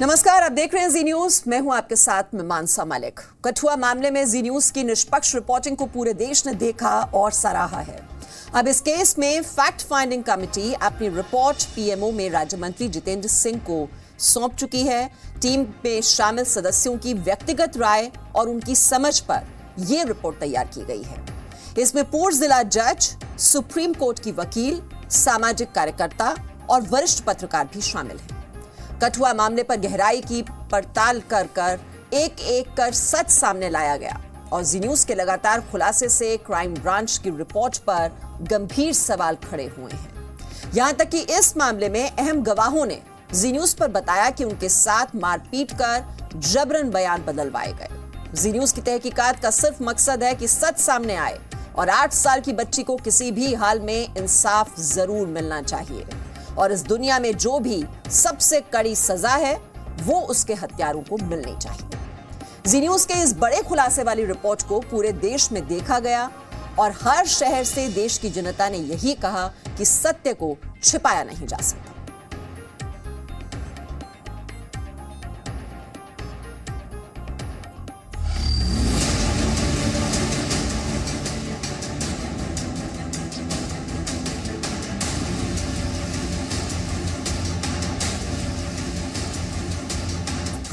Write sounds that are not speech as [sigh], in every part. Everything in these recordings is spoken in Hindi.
नमस्कार, आप देख रहे हैं जी न्यूज़ मैं हूँ आपके साथ में मानसा मलिक। कठुआ मामले में जी न्यूज़ की निष्पक्ष रिपोर्टिंग को पूरे देश ने देखा और सराहा है। अब इस केस में फैक्ट फाइंडिंग कमेटी अपनी रिपोर्ट पीएमओ में राज्य मंत्री जितेंद्र सिंह को सौंप चुकी है। टीम में शामिल सदस्यों की व्यक्तिगत राय और उनकी समझ पर यह रिपोर्ट तैयार की गई है। इसमें पूर्व जिला जज, सुप्रीम कोर्ट की वकील, सामाजिक कार्यकर्ता और वरिष्ठ पत्रकार भी शामिल हैं। कठुआ मामले पर गहराई की पड़ताल कर कर एक एक कर सच सामने लाया गया। और जी न्यूज़ के लगातार खुलासे से क्राइम ब्रांच की रिपोर्ट पर गंभीर सवाल खड़े हुए हैं। यहाँ तक कि इस मामले में अहम गवाहों ने जी न्यूज़ पर बताया कि उनके साथ मारपीट कर जबरन बयान बदलवाए गए। जी न्यूज़ की तहकीकात का सिर्फ़ मकसद है कि सच सामने आए और आठ साल की बच्ची को किसी भी हाल में इंसाफ ज़रूर मिलना चाहिए। और इस दुनिया में जो भी सबसे कड़ी सजा है, वो उसके हत्यारों को मिलनी चाहिए। जी न्यूज़ के इस बड़े खुलासे वाली रिपोर्ट को पूरे देश में देखा गया और हर शहर से देश की जनता ने यही कहा कि सत्य को छिपाया नहीं जा सकता।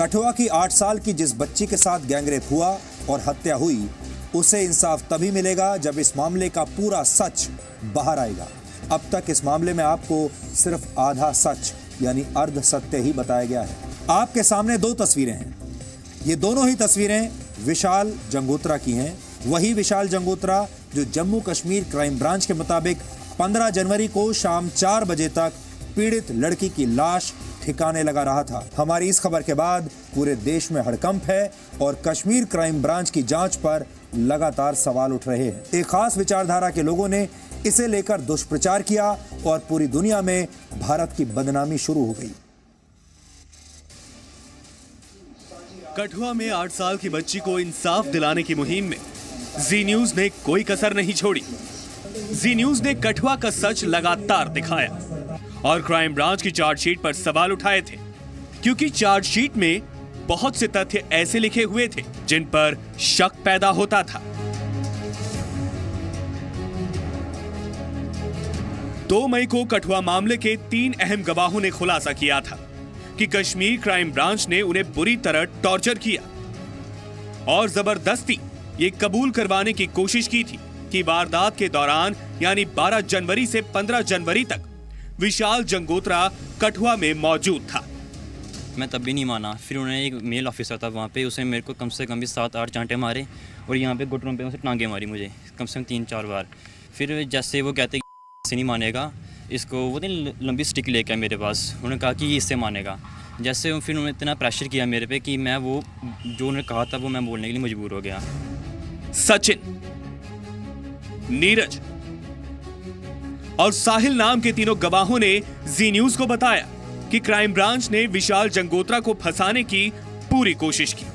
कठुआ की आठ साल की जिस बच्ची के साथ गैंगरेप हुआ और हत्या हुई, उसे इंसाफ तभी मिलेगा जब इस मामले का पूरा सच बाहर आएगा। अब तक इस मामले में आपको सिर्फ़ आधा सच, यानी अर्ध सत्य ही बताया गया है। आपके सामने दो तस्वीरें हैं। ये दोनों ही तस्वीरें विशाल जंगोत्रा की हैं। वही विशाल जंगोत्रा जो जम्मू कश्मीर क्राइम ब्रांच के मुताबिक 15 जनवरी को शाम चार बजे तक पीड़ित लड़की की लाश ठिकाने लगा रहा था। हमारी इस खबर के बाद पूरे देश में हड़कंप है और कश्मीर क्राइम ब्रांच की जाँच पर लगातार सवाल उठ रहे हैं। एक खास विचारधारा के लोगों ने इसे लेकर दुष्प्रचार किया और पूरी दुनिया में भारत की बदनामी शुरू हो गई। कठुआ में आठ साल की बच्ची को इंसाफ दिलाने की मुहिम में जी न्यूज़ ने कोई कसर नहीं छोड़ी। जी न्यूज़ ने कठुआ का सच लगातार दिखाया। और क्राइम ब्रांच की चार्जशीट पर सवाल उठाए थे, क्योंकि चार्जशीट में बहुत से तथ्य ऐसे लिखे हुए थे, जिन पर शक पैदा होता था। दो मई को कठुआ मामले के तीन अहम गवाहों ने खुलासा किया था कि कश्मीर क्राइम ब्रांच ने उन्हें बुरी तरह टॉर्चर किया और ज़बरदस्ती ये कबूल करवाने की कोशिश की थी कि वारदात के दौरान, यानी 12 जनवरी से 15 जनवरी तक विशाल जंगोत्रा कठुआ में मौजूद था। मैं तब भी नहीं माना। फिर उन्होंने एक मेल ऑफिसर था वहाँ पे उसने मेरे को कम से कम भी सात आठ चांटे मारे और यहाँ पे घुटनों पे उसे टांगे मारी मुझे कम से कम तीन चार बार। फिर जैसे वो कहते [laughs] से नहीं मानेगा इसको वो दिन लंबी स्टिक लेके आए मेरे पास। उन्होंने कहा कि ये इससे मानेगा। जैसे फिर उन्होंने इतना प्रेशर किया मेरे पे कि मैं वो जो उन्होंने कहा था वो मैं बोलने के लिए मजबूर हो गया। सचिन नीरज और साहिल नाम के तीनों गवाहों ने जी न्यूज़ को बताया कि क्राइम ब्रांच ने विशाल जंगोत्रा को फंसाने की पूरी कोशिश की।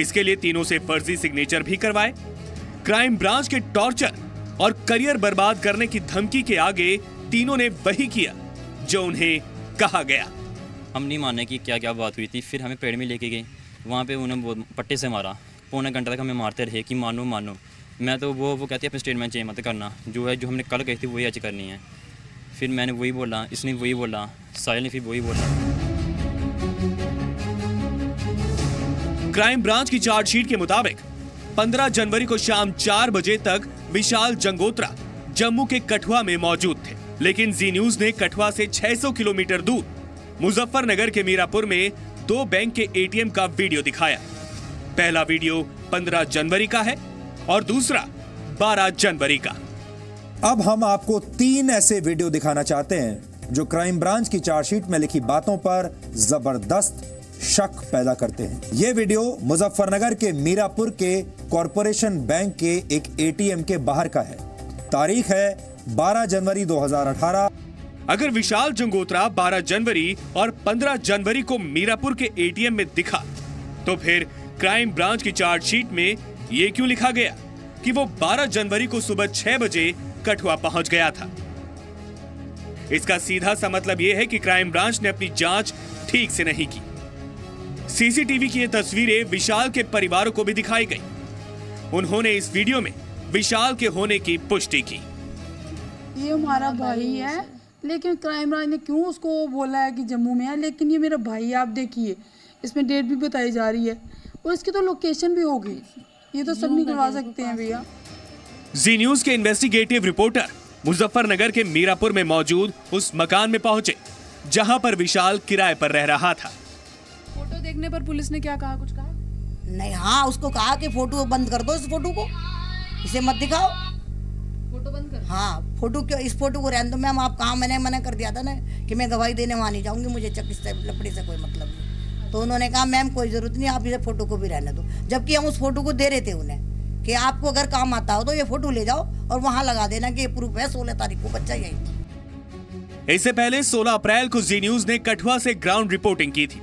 इसके लिए तीनों से फर्जी सिग्नेचर भी करवाए। क्राइम ब्रांच के टॉर्चर और करियर बर्बाद करने की धमकी के आगे तीनों ने वही किया, जो उन्हें कहा गया। हम नहीं माने कि क्या क्या बात हुई थी, फिर हमें पेड़ में लेके गए। वहाँ पे उन्हें पट्टे से मारा। पौने घंटे तक हमें मारते रहे कि मानो मानो। मैं तो वो वो कहती है, अपनी स्टेटमेंट चेंज मत करना। जो है, जो हमने कल कही थी, वही आज करनी है। फिर मैंने वही बोला, इसने वही बोला, साहिल ने फिर वही बोला। क्राइम ब्रांच की चार्जशीट के मुताबिक 15 जनवरी को शाम चार बजे तक विशाल जंगोत्रा जम्मू के कठुआ में मौजूद थे। लेकिन जी न्यूज़ ने कठुआ से 600 किलोमीटर दूर मुजफ्फरनगर के मीरापुर में दो बैंक के एटीएम का वीडियो दिखाया। पहला वीडियो 15 जनवरी का है और दूसरा 12 जनवरी का। अब हम आपको तीन ऐसे वीडियो दिखाना चाहते हैं जो क्राइम ब्रांच की चार्जशीट में लिखी बातों पर ज़बरदस्त शक पैदा करते हैं। ये वीडियो मुजफ्फरनगर के मीरापुर के कॉरपोरेशन बैंक के एक एटीएम के बाहर का है। तारीख है 12 जनवरी 2018 अगर विशाल जंगोत्रा 12 जनवरी और 15 जनवरी को मीरापुर के एटीएम में दिखा तो फिर क्राइम ब्रांच की चार्जशीट में ये क्यों लिखा गया कि वो 12 जनवरी को सुबह छह बजे कठुआ पहुँच गया था? इसका सीधा सा मतलब यह है कि क्राइम ब्रांच ने अपनी जाँच ठीक से नहीं की। सीसीटीवी की ये तस्वीरें विशाल के परिवारों को भी दिखाई गई। उन्होंने इस वीडियो में विशाल के होने की पुष्टि की। ये हमारा भाई है, लेकिन क्राइम ब्रांच ने क्यों उसको बोला है कि जम्मू में है? लेकिन ये मेरा भाई आप देखिए, इसमें डेट भी बताई जा रही है। और इसकी तो लोकेशन भी होगी ये तो सब निकलवा सकते हैं भैया। जी न्यूज़ के इन्वेस्टिगेटिव रिपोर्टर मुजफ्फरनगर के मीरापुर में मौजूद उस मकान में पहुँचे जहाँ पर विशाल किराए पर रह रहा था। फ़ोटो देखने पर पुलिस ने क्या कहा कुछ कहा? नहीं हाँ उसको कहा कि फ़ोटो बंद कर दो इस फ़ोटो को। इसे मत दिखाओ। फ़ोटो बंद कर हाँ फ़ोटो क्यों इस फ़ोटो को रहने दो मैम आप कहा मैंने मना कर दिया था ना कि मैं गवाही देने वहाँ नहीं जाऊँगी मुझे चक लपड़ी से कोई मतलब नहीं। तो उन्होंने कहा मैम कोई ज़रूरत नहीं आप इसे फ़ोटो को भी रहने दो। जबकि हम उस फ़ोटो को दे रहे थे उन्हें कि आपको अगर काम आता हो तो ये फ़ोटो ले जाओ और वहाँ लगा देना कि ये प्रूफ है सोलह तारीख को बच्चा यही इससे पहले 16 अप्रैल को जी न्यूज़ ने कठुआ से ग्राउंड रिपोर्टिंग की थी।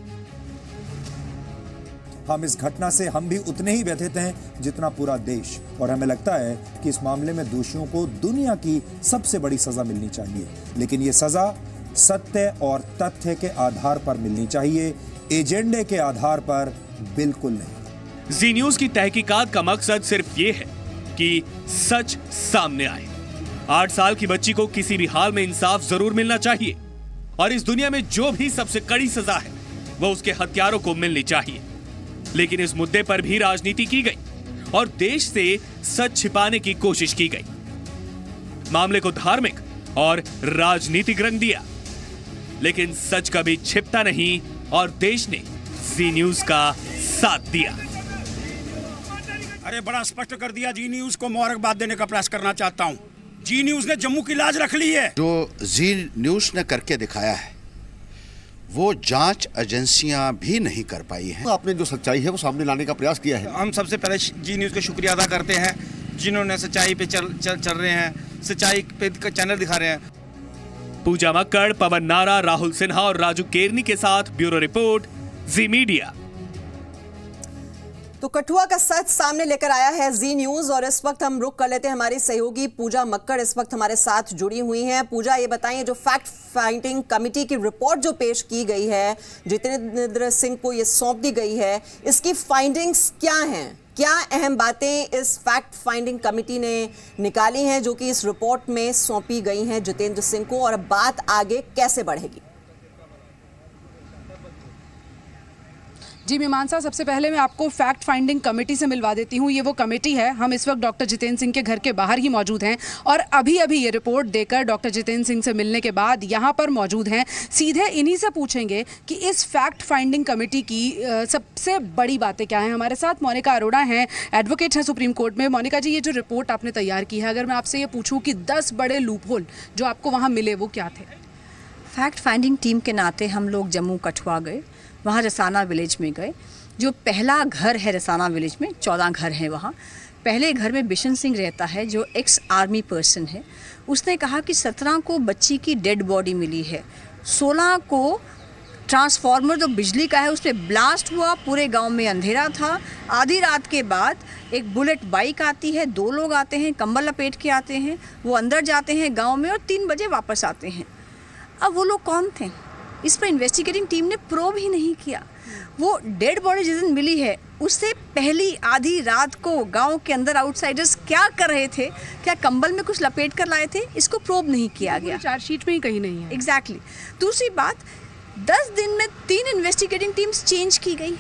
हम इस घटना से हम भी उतने ही व्यथित हैं जितना पूरा देश। और हमें लगता है कि इस मामले में दोषियों को दुनिया की सबसे बड़ी सजा मिलनी चाहिए। लेकिन ये सजा सत्य और तथ्य के आधार पर मिलनी चाहिए। एजेंडे के आधार पर बिल्कुल नहीं। जी न्यूज़ की तहकीकात का मकसद सिर्फ़ ये है कि सच सामने आए। आठ साल की बच्ची को किसी भी हाल में इंसाफ ज़रूर मिलना चाहिए और इस दुनिया में जो भी सबसे कड़ी सजा है वह उसके हत्यारों को मिलनी चाहिए। लेकिन इस मुद्दे पर भी राजनीति की गई और देश से सच छिपाने की कोशिश की गई। मामले को धार्मिक और राजनीतिक रंग दिया। लेकिन सच कभी छिपता नहीं और देश ने जी न्यूज़ का साथ दिया। अरे बड़ा स्पष्ट कर दिया जी न्यूज़ को मुबारकबाद देने का प्रयास करना चाहता हूँ। जी न्यूज़ ने जम्मू की लाज रख ली है। जो जी न्यूज़ ने करके दिखाया है वो जाँच एजेंसियाँ भी नहीं कर पाई हैं। आपने जो सच्चाई है वो सामने लाने का प्रयास किया है। हम सबसे पहले जी न्यूज़ का शुक्रिया अदा करते हैं जिन्होंने सच्चाई पे चल चल, चल रहे हैं सच्चाई पे चैनल दिखा रहे हैं। पूजा मक्कड़, पवन नारा, राहुल सिन्हा और राजू केरनी के साथ ब्यूरो रिपोर्ट, जी मीडिया। तो कठुआ का सच सामने लेकर आया है जी न्यूज़ और इस वक्त हम रुक कर लेते हैं हमारी सहयोगी पूजा मक्कड़। इस वक्त हमारे साथ जुड़ी हुई हैं। पूजा, ये बताइए, जो फैक्ट फाइंडिंग कमेटी की रिपोर्ट जो पेश की गई है, जितेंद्र सिंह को ये सौंप दी गई है, इसकी फाइंडिंग्स क्या हैं? क्या अहम बातें इस फैक्ट फाइंडिंग कमेटी ने निकाली हैं, जो कि इस रिपोर्ट में सौंपी गई हैं जितेंद्र सिंह को? और बात आगे कैसे बढ़ेगी? जी मीमान साहब सबसे पहले मैं आपको फैक्ट फाइंडिंग कमेटी से मिलवा देती हूँ। ये वो कमेटी है। हम इस वक्त डॉक्टर जितेंद्र सिंह के घर के बाहर ही मौजूद हैं और अभी अभी ये रिपोर्ट देकर डॉक्टर जितेंद्र सिंह से मिलने के बाद यहाँ पर मौजूद हैं। सीधे इन्हीं से पूछेंगे कि इस फैक्ट फाइंडिंग कमेटी की सबसे बड़ी बातें क्या हैं? हमारे साथ मोनिका अरोड़ा हैं एडवोकेट हैं सुप्रीम कोर्ट में। मोनिका जी, ये जो रिपोर्ट आपने तैयार की है, अगर मैं आपसे ये पूछूँ कि दस बड़े लूप होल जो आपको वहाँ मिले, वो क्या थे? फैक्ट फाइंडिंग टीम के नाते हम लोग जम्मू कठुआ गए। वहाँ रसाना विलेज में गए। जो पहला घर है रसाना विलेज में, चौदह घर हैं वहाँ। पहले घर में बिशन सिंह रहता है, जो एक्स आर्मी पर्सन है। उसने कहा कि सत्रह को बच्ची की डेड बॉडी मिली है। सोलह को ट्रांसफार्मर जो बिजली का है उस पर ब्लास्ट हुआ, पूरे गाँव में अंधेरा था। आधी रात के बाद एक बुलेट बाइक आती है, दो लोग आते हैं, कंबल लपेट के आते हैं, वो अंदर जाते हैं गाँव में और तीन बजे वापस आते हैं। अब वो लोग कौन थे? इस पर इन्वेस्टिगेटिंग टीम ने प्रोब ही नहीं किया। वो डेड बॉडी जिस दिन मिली है उससे पहली आधी रात को गाँव के अंदर आउटसाइडर्स क्या कर रहे थे क्या कंबल में कुछ लपेट कर लाए थे इसको प्रोब नहीं किया गया। चार्जशीट में ही कहीं नहीं है। Exactly exactly. दूसरी बात दस दिन में तीन इन्वेस्टिगेटिंग टीम्स चेंज की गई।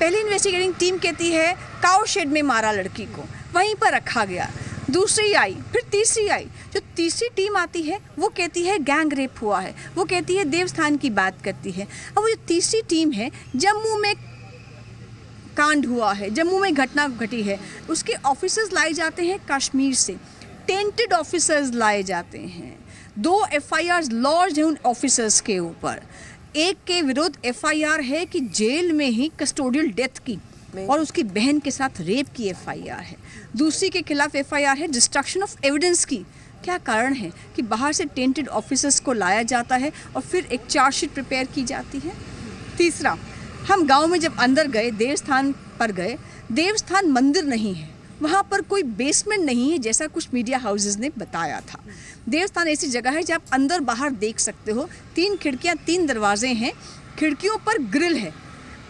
पहली इन्वेस्टिगेटिंग टीम कहती है काउ शेड में मारा लड़की को वहीं पर रखा गया। दूसरी आई फिर तीसरी आई जो तीसरी टीम आती है वो कहती है गैंग रेप हुआ है। वो कहती है देवस्थान की बात करती है। अब वो जो तीसरी टीम है जम्मू में कांड हुआ है जम्मू में घटना घटी है उसके ऑफिसर्स लाए जाते हैं कश्मीर से। टेंटेड ऑफिसर्स लाए जाते हैं। दो एफ़ आई आर लॉज हैं उन ऑफिसर्स के ऊपर। एक के विरुद्ध एफ़ आई आर है कि जेल में ही कस्टोडियल डेथ की और उसकी बहन के साथ रेप की एफआईआर है। दूसरी के खिलाफ एफआईआर है डिस्ट्रक्शन ऑफ़ एविडेंस की। क्या कारण है कि बाहर से टेंटेड ऑफिसर्स को लाया जाता है और फिर एक चार्जशीट प्रिपेयर की जाती है? तीसरा, हम गाँव में जब अंदर गए, देवस्थान पर गए, देवस्थान मंदिर नहीं है। वहाँ पर कोई बेसमेंट नहीं है, जैसा कुछ मीडिया हाउसेज ने बताया था। देवस्थान ऐसी जगह है, जहाँ आप अंदर बाहर देख सकते हो। तीन खिड़कियाँ, तीन दरवाजे हैं। खिड़कियों पर ग्रिल है।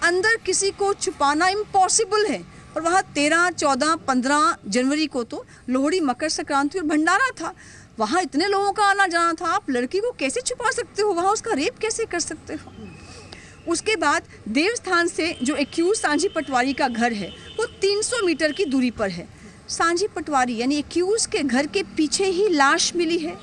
अंदर किसी को छुपाना इम्पॉसिबल है। और वहाँ तेरह, चौदह, पंद्रह जनवरी को तो लोहड़ी, मकर संक्रांति और भंडारा था। वहाँ इतने लोगों का आना जाना था। आप लड़की को कैसे छुपा सकते हो? वहाँ उसका रेप कैसे कर सकते हो? उसके बाद देवस्थान से जो एक्यूज सांझी पटवारी का घर है, वो 300 मीटर की दूरी पर है। सांझी पटवारी यानी एक्यूज के घर के पीछे ही लाश मिली है।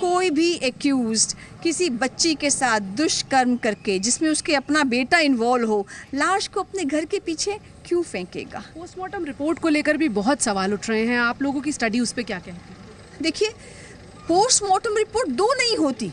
कोई भी एक्यूज किसी बच्ची के साथ दुष्कर्म करके जिसमें उसके अपना बेटा इन्वॉल्व हो लाश को अपने घर के पीछे क्यों फेंकेगा? पोस्टमार्टम रिपोर्ट को लेकर भी बहुत सवाल उठ रहे हैं। आप लोगों की स्टडी उस पर क्या कहती है? देखिए पोस्टमार्टम रिपोर्ट दो नहीं होती।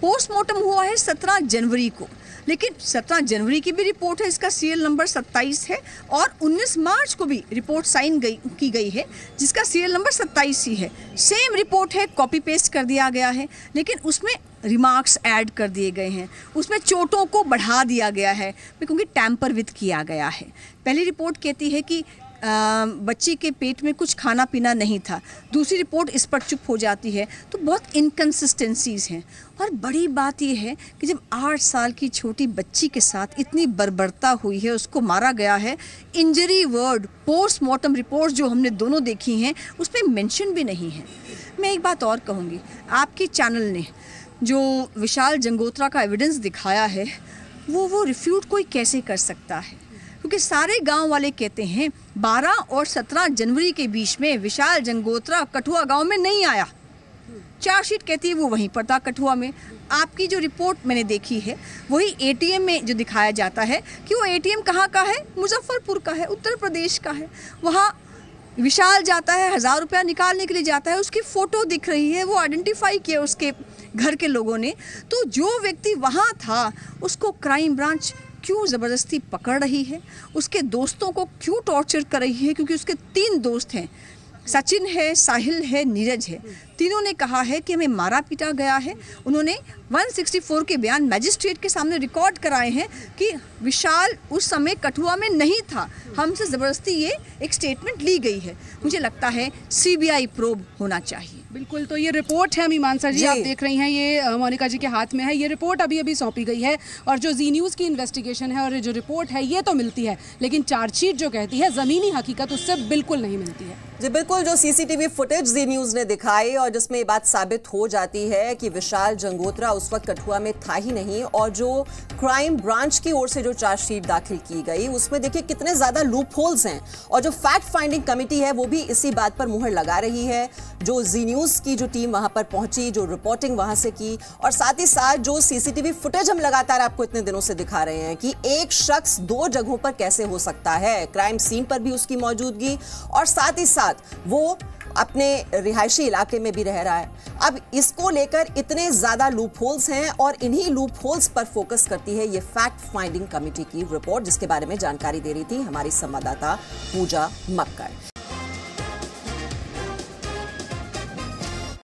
पोस्टमार्टम हुआ है सत्रह जनवरी को। लेकिन 17 जनवरी की भी रिपोर्ट है, इसका सीरियल नंबर 27 है और 19 मार्च को भी रिपोर्ट साइन गई, की गई है, जिसका सीरियल नंबर 27 ही है। सेम रिपोर्ट है, कॉपी पेस्ट कर दिया गया है, लेकिन उसमें रिमार्क्स ऐड कर दिए गए हैं। उसमें चोटों को बढ़ा दिया गया है, क्योंकि टैम्पर विथ किया गया है। पहली रिपोर्ट कहती है कि बच्ची के पेट में कुछ खाना पीना नहीं था। दूसरी रिपोर्ट इस पर चुप हो जाती है। तो बहुत इनकन्सिस्टेंसीज हैं। और बड़ी बात यह है कि जब आठ साल की छोटी बच्ची के साथ इतनी बर्बरता हुई है, उसको मारा गया है इंजरी वर्ड पोस्टमार्टम रिपोर्ट जो हमने दोनों देखी हैं, उस पर मैंशन भी नहीं है। मैं एक बात और कहूँगी। आपके चैनल ने जो विशाल जंगोत्रा का एविडेंस दिखाया है, वो वो रिफ्यूट कोई कैसे कर सकता है? क्योंकि सारे गाँव वाले कहते हैं 12 और 17 जनवरी के बीच में विशाल जंगोत्रा कठुआ गाँव में नहीं आया। चार्जशीट कहती है वो वहीं पर था कठुआ में। आपकी जो रिपोर्ट मैंने देखी है, वही एटीएम में जो दिखाया जाता है कि वो एटीएम कहाँ का है? मुजफ्फरपुर का है, उत्तर प्रदेश का है। वहाँ विशाल जाता है, हज़ार रुपया निकालने के लिए जाता है, उसकी फ़ोटो दिख रही है, वो आइडेंटिफाई किया उसके घर के लोगों ने। तो जो व्यक्ति वहाँ था, उसको क्राइम ब्रांच क्यों ज़बरदस्ती पकड़ रही है? उसके दोस्तों को क्यों टॉर्चर कर रही है? क्योंकि उसके तीन दोस्त हैं। सचिन है, साहिल है, नीरज है। तीनों ने कहा है कि हमें मारा पीटा गया है। उन्होंने 164 के बयान मैजिस्ट्रेट के सामने रिकॉर्ड कराए हैं कि विशाल उस समय कठुआ में नहीं था। हमसे ज़बरदस्ती ये एक स्टेटमेंट ली गई है। मुझे लगता है सीबीआई प्रोब होना चाहिए। बिल्कुल तो ये रिपोर्ट है मीमांसा जी, जी। आप देख रही हैं ये मोनिका जी के हाथ में है। ये रिपोर्ट अभी अभी सौंपी गई है और जो जी न्यूज़ की इन्वेस्टिगेशन है और जो रिपोर्ट है ये तो मिलती है लेकिन चार्जशीट जो कहती है ज़मीनी हकीकत उससे बिल्कुल नहीं मिलती है। जी, बिल्कुल, जो सीसीटीवी फुटेज जी न्यूज़ ने दिखाई और जिसमें ये बात साबित हो जाती है कि विशाल जंगोत्रा उस वक्त कठुआ में था ही नहीं और जो क्राइम ब्रांच की ओर से जो चार्जशीट दाखिल की गई, उसमें देखिए कितने ज़्यादा लूप होल्स हैं और जो फैक्ट फाइंडिंग कमेटी है वो भी इसी बात पर मुहर लगा रही है। जो जी न्यूज़ की जो टीम वहाँ पर पहुँची, जो रिपोर्टिंग वहाँ से की और साथ ही साथ जो सीसीटीवी फुटेज हम लगातार आपको इतने दिनों से दिखा रहे हैं कि एक शख्स दो जगहों पर कैसे हो सकता है। क्राइम सीन पर भी उसकी मौजूदगी और साथ ही साथ वो अपने रिहायशी इलाके में भी रह रहा है। अब इसको लेकर इतने ज़्यादा लूप होल्स हैं और इन्हीं लूप होल्स पर फोकस करती है ये फैक्ट फाइंडिंग कमेटी की रिपोर्ट जिसके बारे में जानकारी दे रही थी हमारी संवाददाता पूजा मक्कर।